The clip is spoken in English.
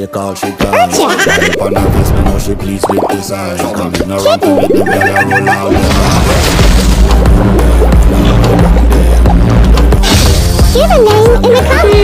Take all she can. Up on her face, me know she pleased with this eye. Come ignorant to make them girl a roll out. Give a name in the comments.